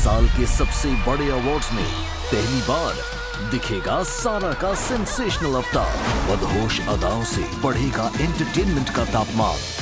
साल के सबसे बड़े अवार्ड्स में पहली बार दिखेगा सारा का सेंसेशनल अवतार। बदहोश अदाओं से बढ़ेगा एंटरटेनमेंट का तापमान।